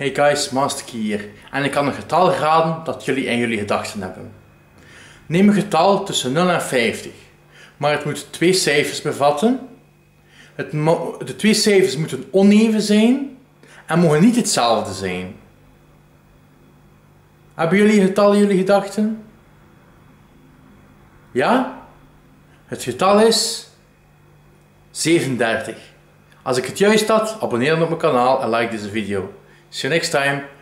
Hey guys, Master hier en ik kan een getal raden dat jullie in jullie gedachten hebben. Neem een getal tussen 0 en 50, maar het moet twee cijfers bevatten. Het de twee cijfers moeten oneven zijn en mogen niet hetzelfde zijn. Hebben jullie getal in jullie gedachten? Ja? Het getal is 37. Als ik het juist had, abonneer dan op mijn kanaal en like deze video. See you next time.